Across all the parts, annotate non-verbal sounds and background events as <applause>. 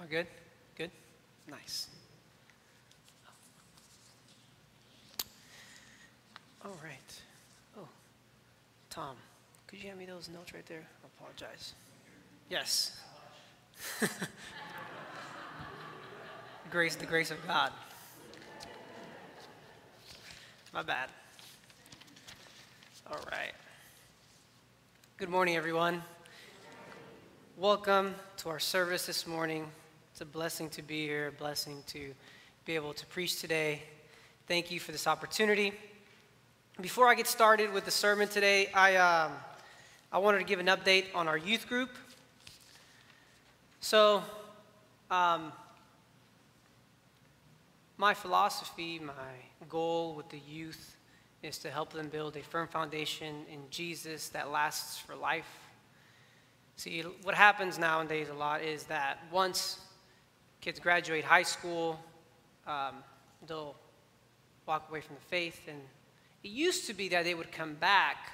Am I good? Good? Nice. All right. Oh, Tom, could you hand me those notes right there? I apologize. Yes. <laughs> grace, the grace of God. My bad. All right. Good morning, everyone. Welcome to our service this morning. It's a blessing to be here, a blessing to be able to preach today. Thank you for this opportunity. Before I get started with the sermon today, I, um, I wanted to give an update on our youth group. So, um, my philosophy, my goal with the youth is to help them build a firm foundation in Jesus that lasts for life. See, what happens nowadays a lot is that once kids graduate high school, um, they'll walk away from the faith. And it used to be that they would come back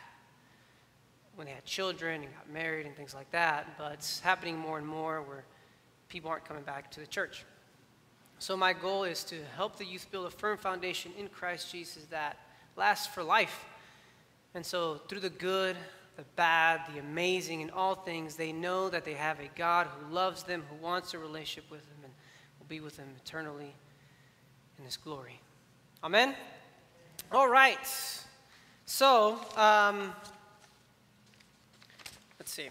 when they had children and got married and things like that, but it's happening more and more where people aren't coming back to the church. So, my goal is to help the youth build a firm foundation in Christ Jesus that lasts for life. And so, through the good, the bad, the amazing, and all things, they know that they have a God who loves them, who wants a relationship with them, will be with them eternally in His glory. Amen? All right. So, um, let's see.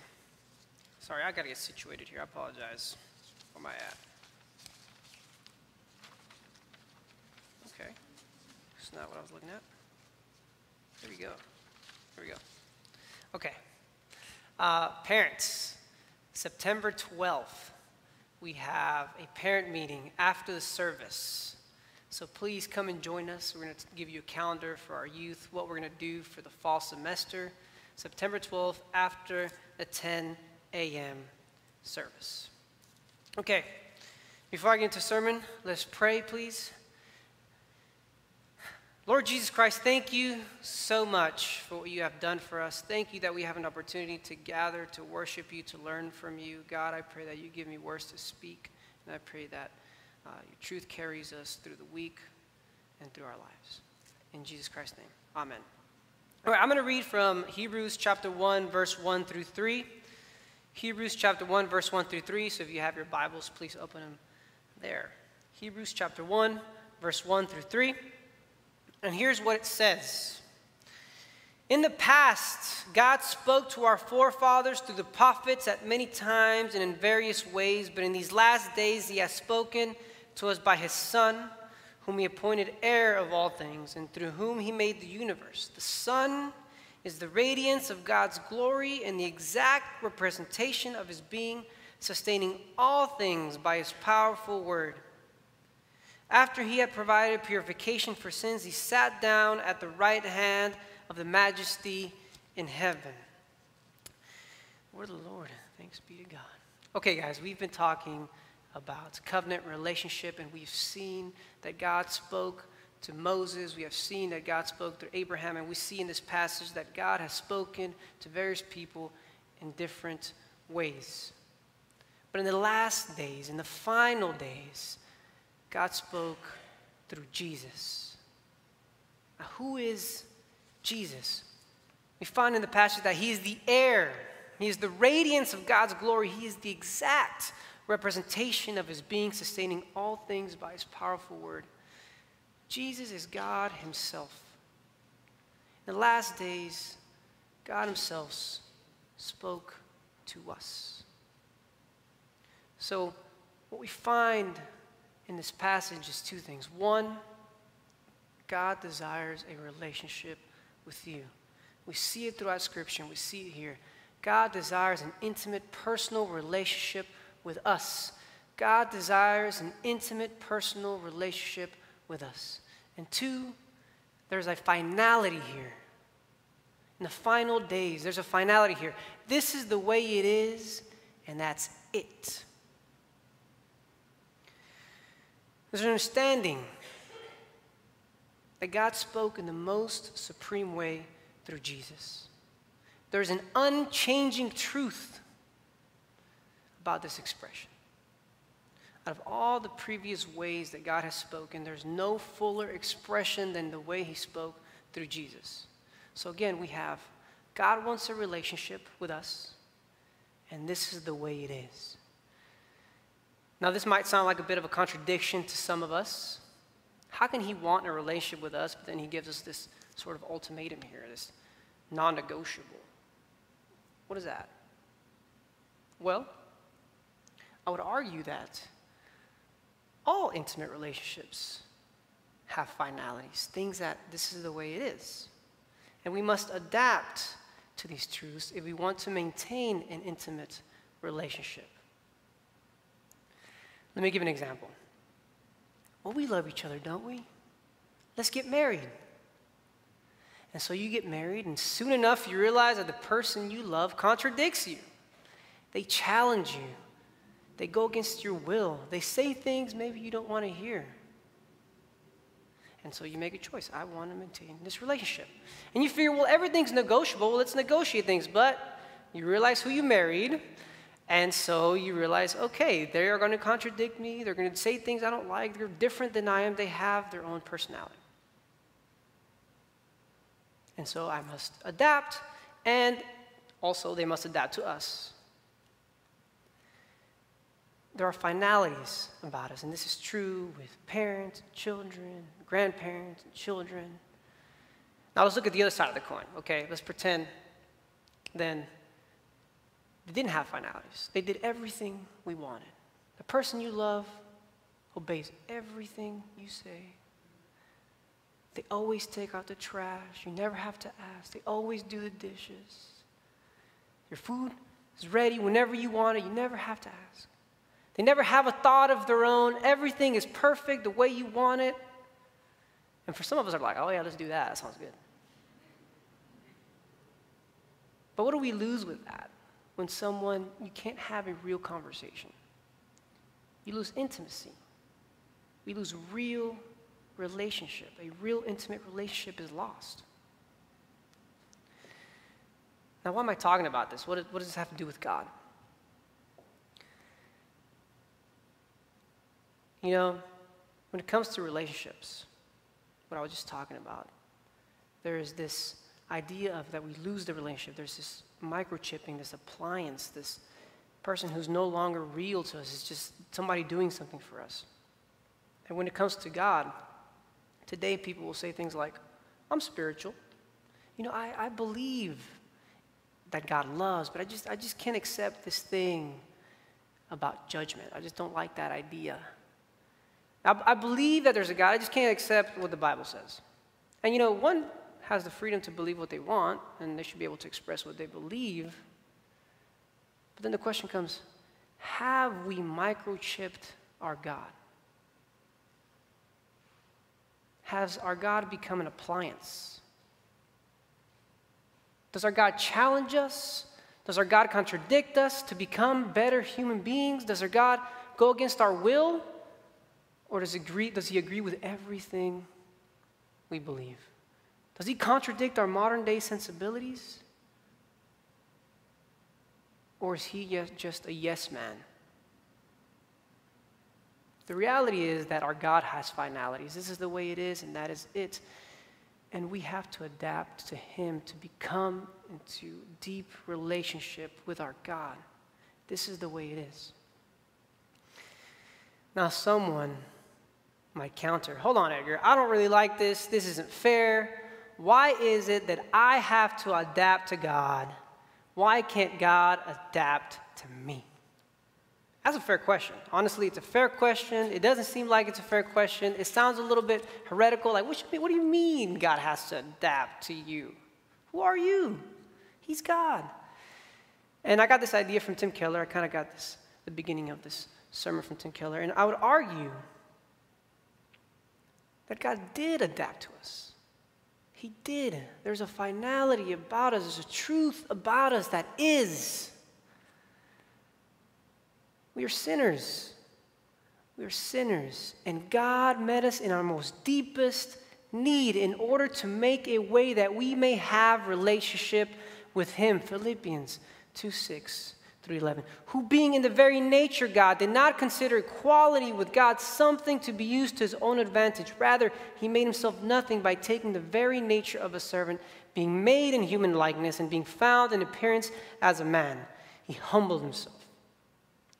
Sorry, I got to get situated here. I apologize. Where am I at? Okay. That's not what I was looking at. There we go. There we go. Okay. Uh, parents, September 12th, we have a parent meeting after the service. So please come and join us. We're going to give you a calendar for our youth, what we're going to do for the fall semester. September 12th after the 10 a.m. service. Okay, before I get into sermon, let's pray, please. Lord Jesus Christ, thank you so much for what you have done for us. Thank you that we have an opportunity to gather, to worship you, to learn from you. God, I pray that you give me words to speak, and I pray that uh, your truth carries us through the week and through our lives. In Jesus Christ's name, amen. All right, I'm going to read from Hebrews chapter 1, verse 1 through 3. Hebrews chapter 1, verse 1 through 3. So if you have your Bibles, please open them there. Hebrews chapter 1, verse 1 through 3. And here's what it says In the past, God spoke to our forefathers through the prophets at many times and in various ways, but in these last days, He has spoken to us by His Son, whom He appointed heir of all things, and through whom He made the universe. The Son is the radiance of God's glory and the exact representation of His being, sustaining all things by His powerful word. After he had provided purification for sins, he sat down at the right hand of the majesty in heaven. Word of the Lord. Thanks be to God. Okay, guys, we've been talking about covenant relationship, and we've seen that God spoke to Moses. We have seen that God spoke to Abraham, and we see in this passage that God has spoken to various people in different ways. But in the last days, in the final days, God spoke through Jesus. Now, who is Jesus? We find in the passage that he is the heir, he is the radiance of God's glory, he is the exact representation of his being, sustaining all things by his powerful word. Jesus is God himself. In the last days, God himself spoke to us. So, what we find in this passage is two things. One, God desires a relationship with you. We see it throughout Scripture, and we see it here. God desires an intimate, personal relationship with us. God desires an intimate, personal relationship with us. And two, there's a finality here. In the final days, there's a finality here. This is the way it is, and that's it. There's an understanding that God spoke in the most supreme way through Jesus. There's an unchanging truth about this expression. out of all the previous ways that God has spoken, there's no fuller expression than the way He spoke through Jesus. So again, we have God wants a relationship with us, and this is the way it is. Now, this might sound like a bit of a contradiction to some of us. How can He want a relationship with us, but then He gives us this sort of ultimatum here, this non negotiable? What is that? Well, I would argue that all intimate relationships have finalities, things that this is the way it is. And we must adapt to these truths if we want to maintain an intimate relationship. Let me give an example. Well, we love each other, don't we? Let's get married. And so you get married, and soon enough you realize that the person you love contradicts you. They challenge you, they go against your will, they say things maybe you don't want to hear. And so you make a choice. I want to maintain this relationship. And you figure, well, everything's negotiable. Well, let's negotiate things. But you realize who you married. And so you realize, okay, they are going to contradict me. They're going to say things I don't like. They're different than I am. They have their own personality. And so I must adapt. And also, they must adapt to us there are finalities about us, and this is true with parents, children, grandparents, and children. Now let's look at the other side of the coin, okay? Let's pretend then they didn't have finalities. They did everything we wanted. The person you love obeys everything you say. They always take out the trash. You never have to ask. They always do the dishes. Your food is ready whenever you want it. You never have to ask. They never have a thought of their own. Everything is perfect the way you want it. And for some of us are like, oh yeah, let's do that. That sounds good. But what do we lose with that? When someone, you can't have a real conversation. You lose intimacy. We lose real relationship. A real intimate relationship is lost. Now, why am I talking about this? What, what does this have to do with God? You know, when it comes to relationships, what I was just talking about, there is this idea of that we lose the relationship. There's this microchipping, this appliance, this person who's no longer real to us. It's just somebody doing something for us. And when it comes to God, today people will say things like, I'm spiritual. You know, I, I believe that God loves, but I just, I just can't accept this thing about judgment. I just don't like that idea. I, I believe that there's a God. I just can't accept what the Bible says. And you know, one has the freedom to believe what they want, and they should be able to express what they believe. But then the question comes have we microchipped our God? Has our God become an appliance? Does our God challenge us? Does our God contradict us to become better human beings? Does our God go against our will? Or does, agree, does he agree with everything we believe? Does he contradict our modern day sensibilities? Or is he just a yes man? The reality is that our God has finalities. This is the way it is, and that is it. And we have to adapt to Him to become into deep relationship with our God. This is the way it is. Now, someone might counter. Hold on, Edgar. I don't really like this. This isn't fair. Why is it that I have to adapt to God? Why can't God adapt to me? That's a fair question. Honestly, it's a fair question. It doesn't seem like it's a fair question. It sounds a little bit heretical. Like, what, what do you mean God has to adapt to you? Who are you? He's God. And I got this idea from Tim Keller. I kind of got this, the beginning of this sermon from Tim Keller. And I would argue that God did adapt to us. He did. There's a finality about us, there's a truth about us that is. We are sinners. We are sinners. And God met us in our most deepest need in order to make a way that we may have relationship with Him. Philippians 2 6 3:11 who being in the very nature God did not consider equality with God something to be used to his own advantage. Rather he made himself nothing by taking the very nature of a servant being made in human likeness and being found in appearance as a man. He humbled himself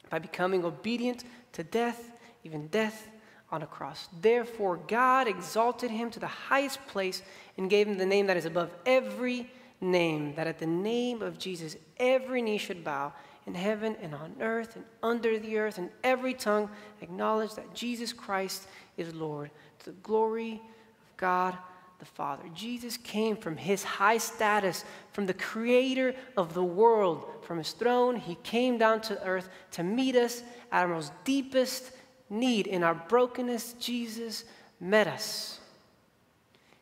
by becoming obedient to death even death on a cross. Therefore God exalted him to the highest place and gave him the name that is above every name that at the name of Jesus every knee should bow in heaven and on earth and under the earth, and every tongue acknowledge that Jesus Christ is Lord to the glory of God the Father. Jesus came from his high status, from the creator of the world, from his throne. He came down to earth to meet us at our most deepest need. In our brokenness, Jesus met us.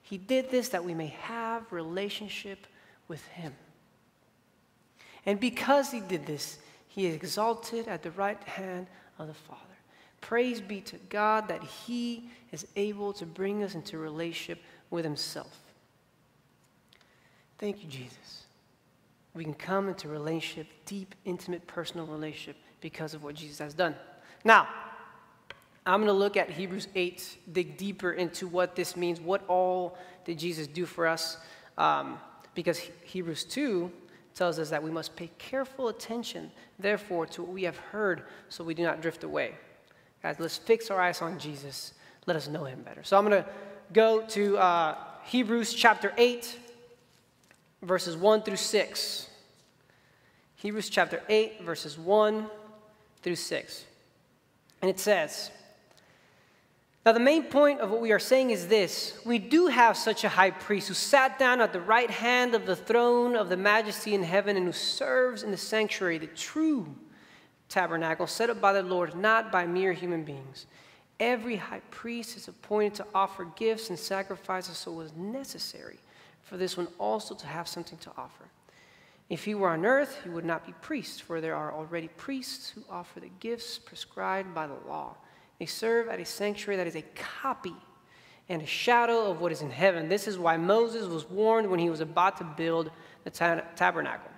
He did this that we may have relationship with him. And because he did this, he is exalted at the right hand of the Father. Praise be to God that he is able to bring us into relationship with himself. Thank you, Jesus. We can come into relationship, deep, intimate, personal relationship because of what Jesus has done. Now, I'm going to look at Hebrews 8, dig deeper into what this means. What all did Jesus do for us? Um, because Hebrews 2 tells us that we must pay careful attention, therefore, to what we have heard so we do not drift away. Guys, let's fix our eyes on Jesus. Let us know him better. So I'm going to go to uh, Hebrews chapter 8, verses 1 through 6. Hebrews chapter 8, verses 1 through 6. And it says, now, the main point of what we are saying is this we do have such a high priest who sat down at the right hand of the throne of the majesty in heaven and who serves in the sanctuary, the true tabernacle set up by the Lord, not by mere human beings. Every high priest is appointed to offer gifts and sacrifices, so it was necessary for this one also to have something to offer. If he were on earth, he would not be priest, for there are already priests who offer the gifts prescribed by the law. They serve at a sanctuary that is a copy and a shadow of what is in heaven. This is why Moses was warned when he was about to build the tabernacle.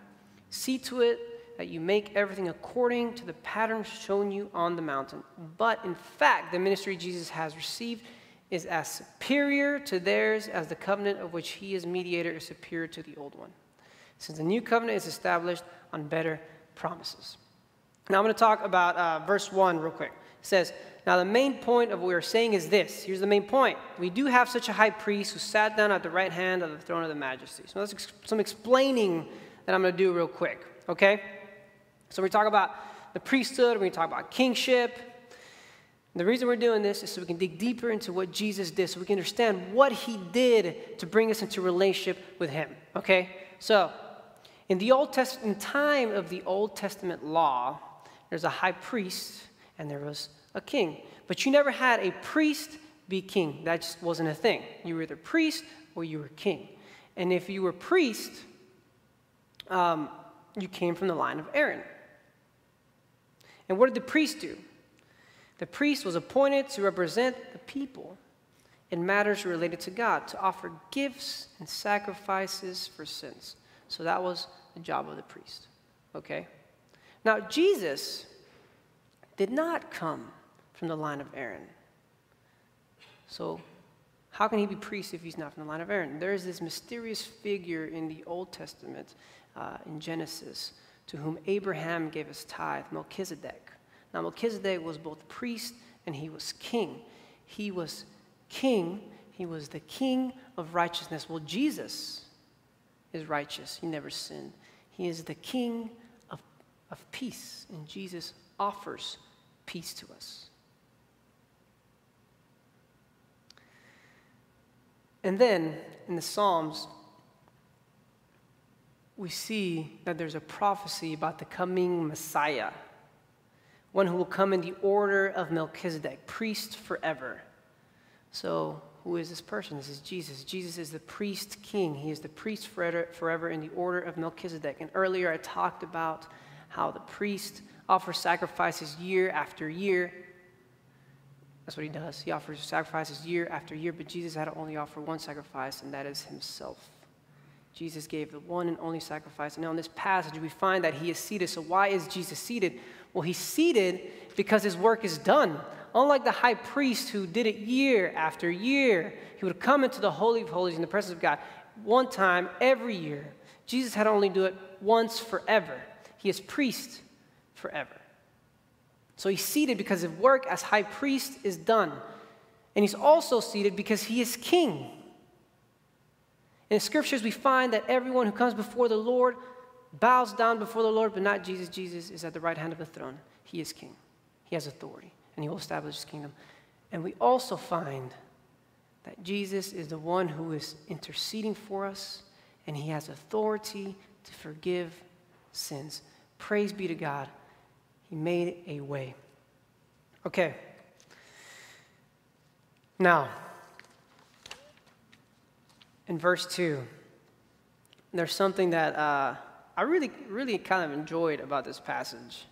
See to it that you make everything according to the pattern shown you on the mountain. But in fact, the ministry Jesus has received is as superior to theirs as the covenant of which he is mediator is superior to the old one, since the new covenant is established on better promises. Now I'm going to talk about uh, verse 1 real quick. It says, now, the main point of what we're saying is this. Here's the main point. We do have such a high priest who sat down at the right hand of the throne of the majesty. So that's some explaining that I'm going to do real quick, okay? So we talk about the priesthood, we talk about kingship. The reason we're doing this is so we can dig deeper into what Jesus did, so we can understand what he did to bring us into relationship with him, okay? So, in the Old Testament, time of the Old Testament law, there's a high priest and there was a king. But you never had a priest be king. That just wasn't a thing. You were either priest or you were king. And if you were priest, um, you came from the line of Aaron. And what did the priest do? The priest was appointed to represent the people in matters related to God, to offer gifts and sacrifices for sins. So that was the job of the priest. Okay? Now, Jesus did not come from the line of Aaron. So, how can he be priest if he's not from the line of Aaron? There is this mysterious figure in the Old Testament, uh, in Genesis, to whom Abraham gave his tithe, Melchizedek. Now, Melchizedek was both priest and he was king. He was king, he was the king of righteousness. Well, Jesus is righteous, he never sinned. He is the king of, of peace, and Jesus offers peace to us. And then in the Psalms, we see that there's a prophecy about the coming Messiah, one who will come in the order of Melchizedek, priest forever. So, who is this person? This is Jesus. Jesus is the priest king. He is the priest forever, in the order of Melchizedek. And earlier I talked about how the priest offers sacrifices year after year that's what he does. He offers sacrifices year after year, but Jesus had to only offer one sacrifice, and that is himself. Jesus gave the one and only sacrifice. And now in this passage, we find that he is seated. So, why is Jesus seated? Well, he's seated because his work is done. Unlike the high priest who did it year after year, he would come into the Holy of Holies in the presence of God one time every year. Jesus had only do it once forever. He is priest forever. So he's seated because his work as high priest is done. And he's also seated because he is king. In the scriptures, we find that everyone who comes before the Lord bows down before the Lord, but not Jesus. Jesus is at the right hand of the throne. He is king, he has authority, and he will establish his kingdom. And we also find that Jesus is the one who is interceding for us, and he has authority to forgive sins. Praise be to God. He made a way. Okay. Now, in verse 2, there's something that uh, I really, really kind of enjoyed about this passage.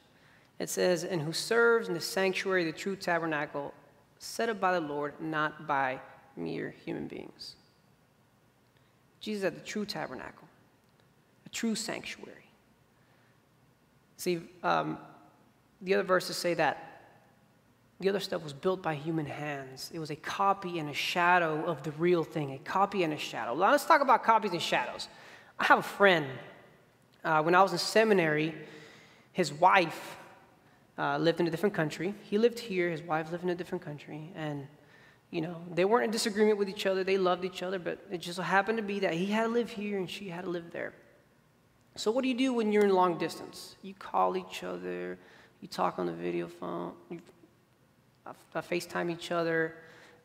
It says, And who serves in the sanctuary, the true tabernacle, set up by the Lord, not by mere human beings. Jesus at the true tabernacle, a true sanctuary. See, um, the other verses say that the other stuff was built by human hands. It was a copy and a shadow of the real thing, a copy and a shadow. Now, let's talk about copies and shadows. I have a friend. Uh, when I was in seminary, his wife uh, lived in a different country. He lived here, his wife lived in a different country. And, you know, they weren't in disagreement with each other. They loved each other, but it just so happened to be that he had to live here and she had to live there. So, what do you do when you're in long distance? You call each other, you talk on the video phone, you uh, FaceTime each other,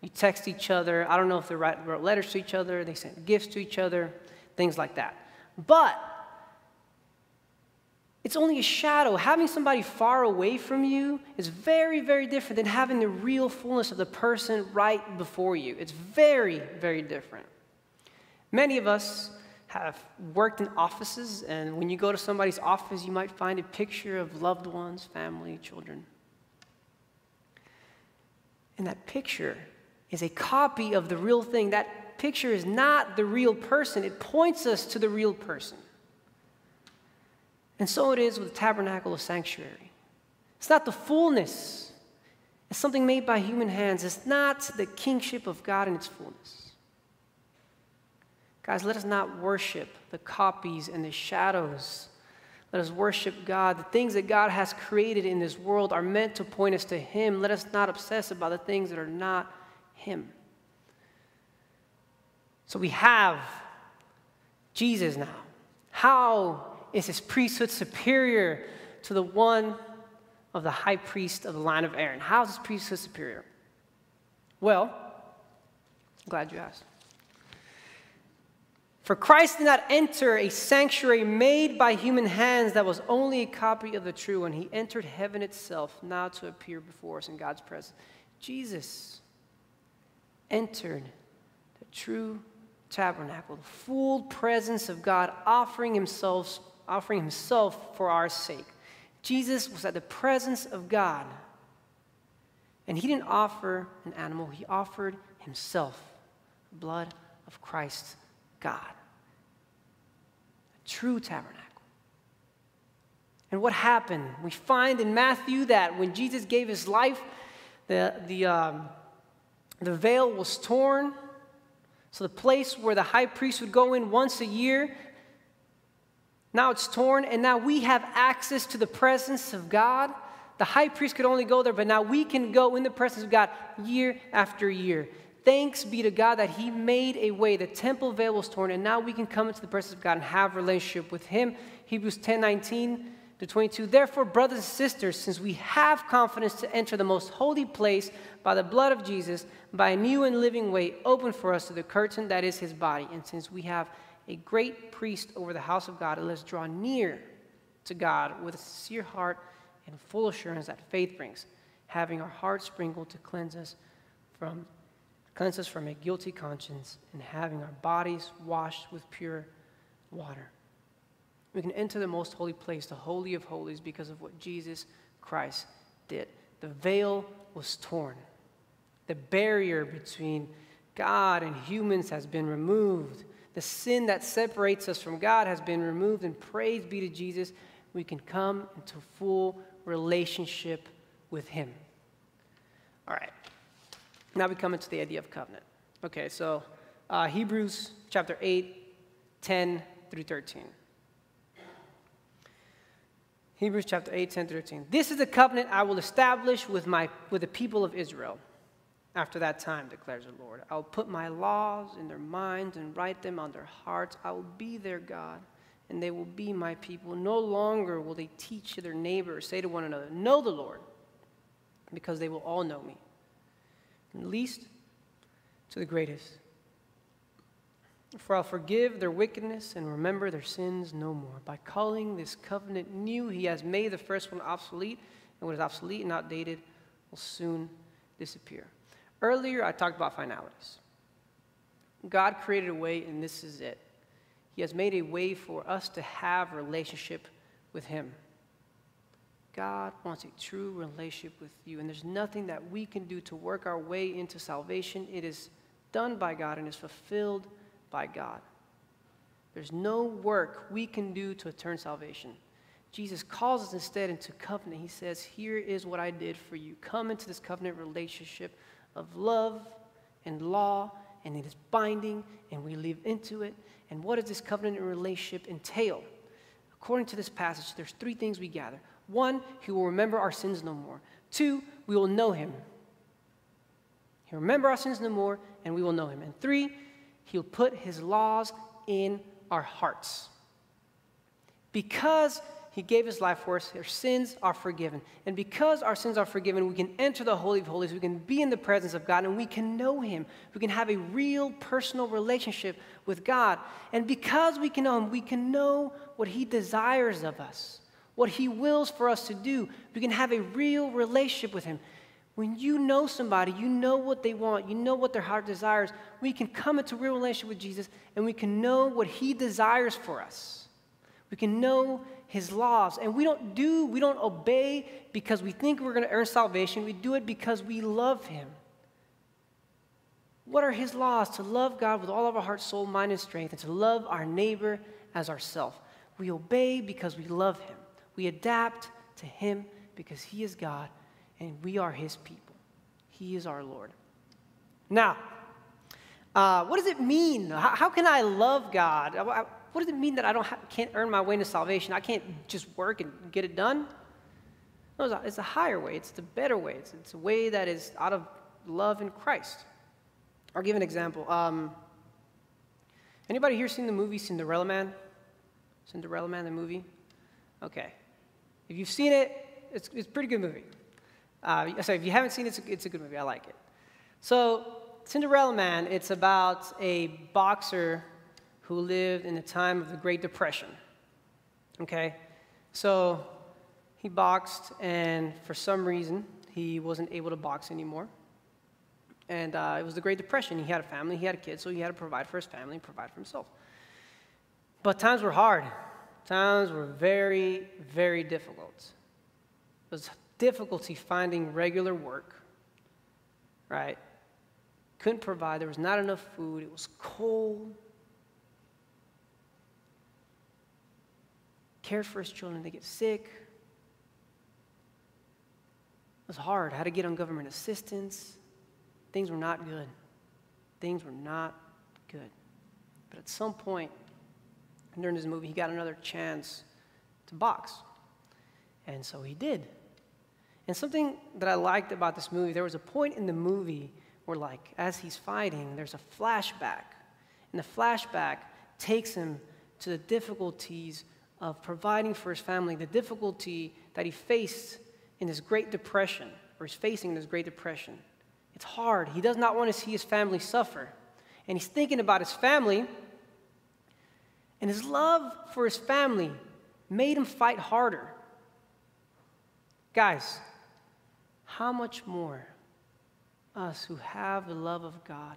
you text each other. I don't know if they write, wrote letters to each other, they sent gifts to each other, things like that. But it's only a shadow. Having somebody far away from you is very, very different than having the real fullness of the person right before you. It's very, very different. Many of us have worked in offices, and when you go to somebody's office, you might find a picture of loved ones, family, children. And that picture is a copy of the real thing. That picture is not the real person, it points us to the real person. And so it is with the tabernacle of sanctuary. It's not the fullness, it's something made by human hands. It's not the kingship of God in its fullness. Guys, let us not worship the copies and the shadows let us worship God. The things that God has created in this world are meant to point us to Him. Let us not obsess about the things that are not Him. So we have Jesus now. How is His priesthood superior to the one of the high priest of the line of Aaron? How is His priesthood superior? Well, I'm glad you asked. For Christ did not enter a sanctuary made by human hands that was only a copy of the true one. He entered heaven itself now to appear before us in God's presence. Jesus entered the true tabernacle, the full presence of God, offering himself, offering himself for our sake. Jesus was at the presence of God. And he didn't offer an animal, he offered himself, the blood of Christ God true tabernacle. And what happened? We find in Matthew that when Jesus gave his life, the, the, um, the veil was torn. So the place where the high priest would go in once a year, now it's torn, and now we have access to the presence of God. The high priest could only go there, but now we can go in the presence of God year after year. Thanks be to God that He made a way. The temple veil was torn, and now we can come into the presence of God and have relationship with Him. Hebrews 10 19 to 22. Therefore, brothers and sisters, since we have confidence to enter the most holy place by the blood of Jesus, by a new and living way open for us to the curtain that is His body, and since we have a great priest over the house of God, let's draw near to God with a sincere heart and full assurance that faith brings, having our hearts sprinkled to cleanse us from cleanse us from a guilty conscience, and having our bodies washed with pure water. We can enter the most holy place, the Holy of Holies, because of what Jesus Christ did. The veil was torn, the barrier between God and humans has been removed. The sin that separates us from God has been removed, and praise be to Jesus, we can come into full relationship with Him. All right. Now we come into the idea of covenant. Okay, so uh, Hebrews chapter 8, 10 through 13. Hebrews chapter 8, 10 through 13. This is the covenant I will establish with, my, with the people of Israel after that time, declares the Lord. I'll put my laws in their minds and write them on their hearts. I will be their God, and they will be my people. No longer will they teach their neighbors, say to one another, Know the Lord, because they will all know me, least to the greatest. For I'll forgive their wickedness and remember their sins no more. By calling this covenant new, he has made the first one obsolete, and what is obsolete and outdated will soon disappear. Earlier, I talked about finalities. God created a way, and this is it. He has made a way for us to have relationship with Him. God wants a true relationship with you, and there's nothing that we can do to work our way into salvation. It is done by God and is fulfilled by God. There's no work we can do to attain salvation. Jesus calls us instead into covenant. He says, Here is what I did for you. Come into this covenant relationship of love and law, and it is binding, and we live into it. And what does this covenant relationship entail? According to this passage, there's three things we gather. One, he will remember our sins no more. Two, we will know him. He'll remember our sins no more, and we will know him. And three, He'll put His laws in our hearts. Because He gave His life for us, our sins are forgiven. And because our sins are forgiven, we can enter the Holy of Holies, we can be in the presence of God, and we can know Him. We can have a real personal relationship with God. And because we can know Him, we can know what He desires of us, what He wills for us to do. We can have a real relationship with Him. When you know somebody, you know what they want, you know what their heart desires, we can come into real relationship with Jesus and we can know what he desires for us. We can know his laws. And we don't do, we don't obey because we think we're going to earn salvation. We do it because we love him. What are his laws? To love God with all of our heart, soul, mind, and strength, and to love our neighbor as ourselves. We obey because we love him. We adapt to him because he is God and we are his people. He is our Lord. Now, uh, what does it mean? How, how, can I love God? What does it mean that I don't can't earn my way to salvation? I can't just work and get it done? No, it's a, it's a higher way. It's the better way. It's, it's, a way that is out of love in Christ. I'll give an example. Um, anybody here seen the movie Cinderella Man? Cinderella Man, the movie? Okay. If you've seen it, it's, it's a pretty good movie. Uh, so if you haven't seen it, it's a, it's a good movie. I like it. So, Cinderella Man, it's about a boxer who lived in the time of the Great Depression. Okay? So, he boxed, and for some reason, he wasn't able to box anymore. And uh, it was the Great Depression. He had a family, he had a kid, so he had to provide for his family and provide for himself. But times were hard. Times were very, very difficult. It was difficulty finding regular work, right? Couldn't provide, there was not enough food, it was cold. Cared for his children, they get sick. It was hard. How to get on government assistance. Things were not good. Things were not good. But at some point during this movie, he got another chance to box. And so he did. And something that I liked about this movie, there was a point in the movie where, like, as he's fighting, there's a flashback. And the flashback takes him to the difficulties of providing for his family, the difficulty that he faced in this Great Depression, or he's facing in this Great Depression. It's hard. He does not want to see his family suffer. And he's thinking about his family, and his love for his family made him fight harder. Guys, how much more us who have the love of God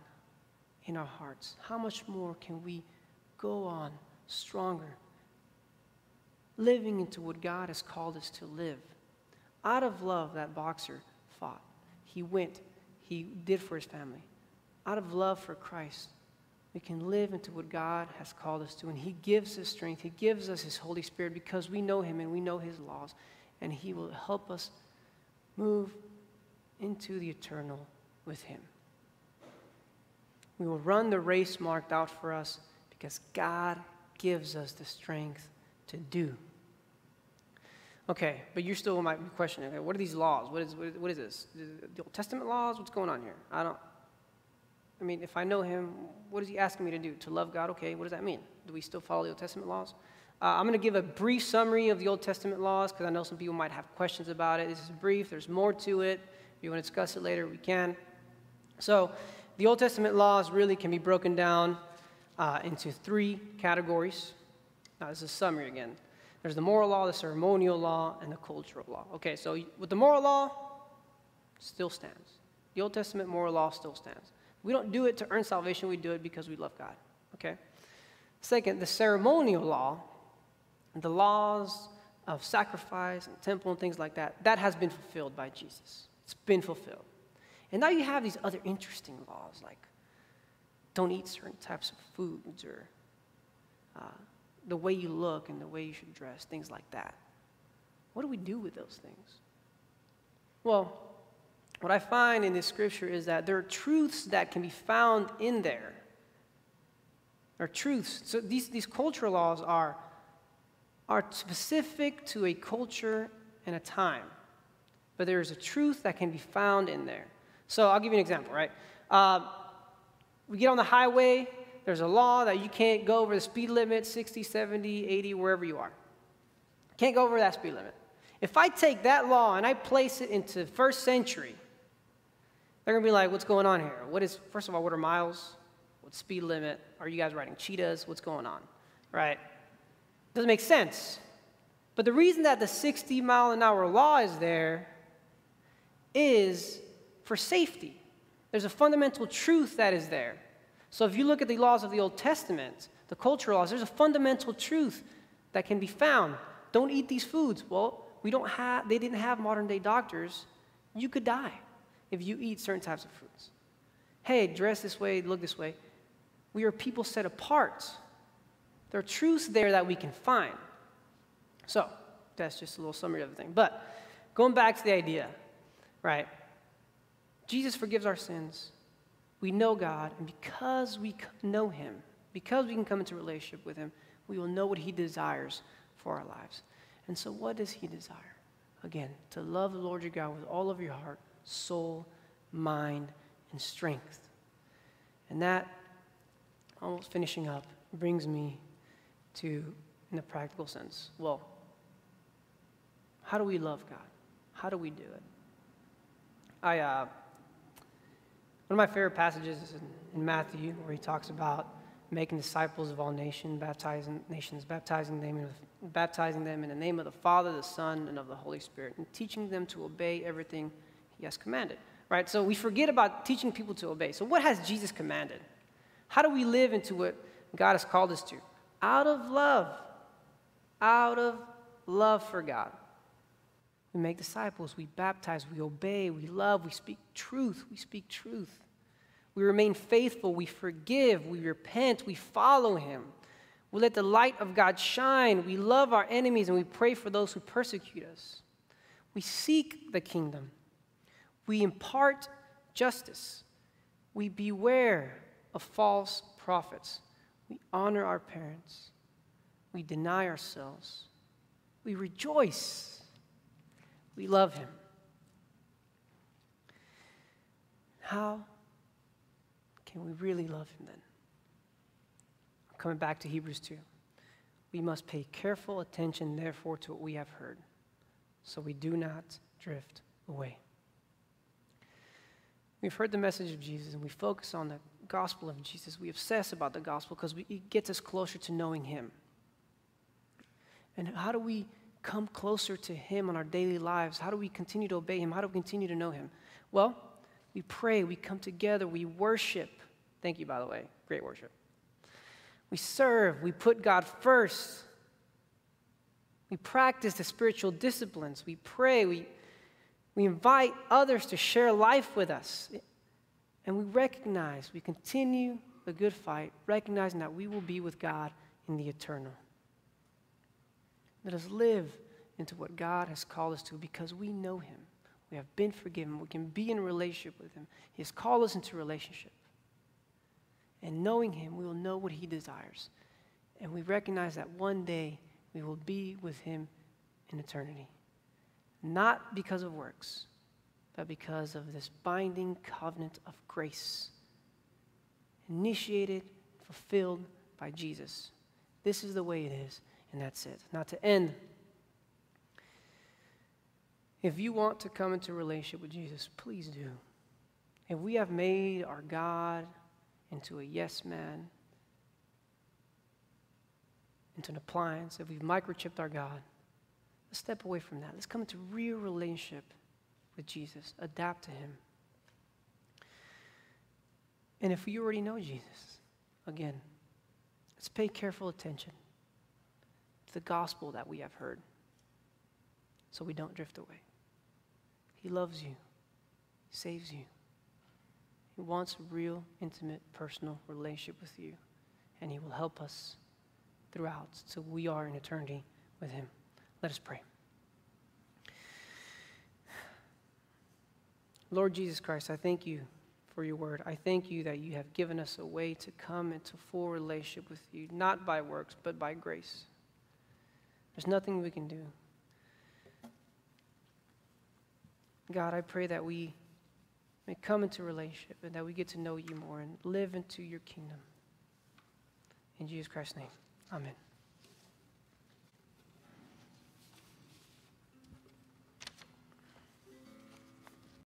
in our hearts, how much more can we go on stronger, living into what God has called us to live? Out of love, that boxer fought. He went, he did for his family. Out of love for Christ, we can live into what God has called us to. And He gives us strength, He gives us His Holy Spirit because we know Him and we know His laws. And He will help us move into the eternal with Him. We will run the race marked out for us because God gives us the strength to do. Okay, but you still might be questioning, okay, what are these laws? What is, what is, what is this? The Old Testament laws? What's going on here? I don't, I mean, if I know him, what is he asking me to do? To love God? Okay, what does that mean? Do we still follow the Old Testament laws? Uh, I'm going to give a brief summary of the Old Testament laws because I know some people might have questions about it. This is brief, there's more to it. If you want to discuss it later, we can. So, the Old Testament laws really can be broken down uh, into three categories. Now, this is a summary again. There's the moral law, the ceremonial law, and the cultural law. Okay, so with the moral law, still stands. The Old Testament moral law still stands. We don't do it to earn salvation, we do it because we love God. Okay? Second, the ceremonial law, the laws of sacrifice and temple and things like that, that has been fulfilled by Jesus. It's been fulfilled. And now you have these other interesting laws like don't eat certain types of foods or uh, the way you look and the way you should dress, things like that. What do we do with those things? Well, what I find in this scripture is that there are truths that can be found in there. There are truths. So these, these cultural laws are, are specific to a culture and a time. But there is a truth that can be found in there. So I'll give you an example, right? Uh, we get on the highway, there's a law that you can't go over the speed limit 60, 70, 80, wherever you are. Can't go over that speed limit. If I take that law and I place it into first century, they're going to be like, what's going on here? What is, first of all, what are miles? What's speed limit? Are you guys riding cheetahs? What's going on? Right? Doesn't make sense. But the reason that the 60 mile an hour law is there is for safety. There's a fundamental truth that is there. So if you look at the laws of the Old Testament, the cultural laws, there's a fundamental truth that can be found. Don't eat these foods. Well, we don't have, they didn't have modern day doctors. You could die if you eat certain types of foods. Hey, dress this way, look this way. We are people set apart. There are truths there that we can find. So, that's just a little summary of everything. But going back to the idea, right? Jesus forgives our sins. We know God, and because we know Him, because we can come into relationship with Him, we will know what He desires for our lives. And so, what does He desire? Again, to love the Lord your God with all of your heart, soul, mind, and strength. And that, almost finishing up, brings me to, in a practical sense, well, how do we love God? How do we do it? I, uh, one of my favorite passages is in, in Matthew, where he talks about making disciples of all nations, baptizing nations, baptizing them, in, baptizing them in the name of the Father, the Son, and of the Holy Spirit, and teaching them to obey everything has commanded. Right? So we forget about teaching people to obey. So what has Jesus commanded? How do we live into what God has called us to? Out of love. Out of love for God. We make disciples, we baptize, we obey, we love, we speak truth, we speak truth. We remain faithful, we forgive, we repent, we follow Him. We let the light of God shine, we love our enemies, and we pray for those who persecute us. We seek the kingdom. We impart justice. We beware of false prophets. We honor our parents. We deny ourselves. We rejoice. We love Him. How can we really love Him then? I'm Coming back to Hebrews 2. We must pay careful attention, therefore, to what we have heard, so we do not drift away. We've heard the message of Jesus and we focus on the gospel of Jesus. We obsess about the gospel because it gets us closer to knowing Him. And how do we come closer to Him in our daily lives? How do we continue to obey Him? How do we continue to know Him? Well, we pray, we come together, we worship. Thank you, by the way. Great worship. We serve, we put God first. We practice the spiritual disciplines. We pray, we we invite others to share life with us. And we recognize, we continue the good fight, recognizing that we will be with God in the eternal. Let us live into what God has called us to because we know Him. We have been forgiven. We can be in relationship with Him. He has called us into relationship. And knowing Him, we will know what He desires. And we recognize that one day we will be with Him in eternity. Not because of works, but because of this binding covenant of grace, initiated, fulfilled by Jesus. This is the way it is, and that's it. Now, to end, if you want to come into relationship with Jesus, please do. If we have made our God into a yes man, into an appliance, if we've microchipped our God, let's step away from that. Let's come into real relationship with Jesus, adapt to Him. And if you already know Jesus, again, let's pay careful attention to the gospel that we have heard so we don't drift away. He loves you, He saves you. He wants a real, intimate, personal relationship with you, and He will help us throughout so we are in eternity with Him. Let us pray. Lord Jesus Christ, I thank you for your word. I thank you that you have given us a way to come into full relationship with you, not by works, but by grace. There's nothing we can do. God, I pray that we may come into relationship and that we get to know you more and live into your kingdom. In Jesus Christ's name, amen.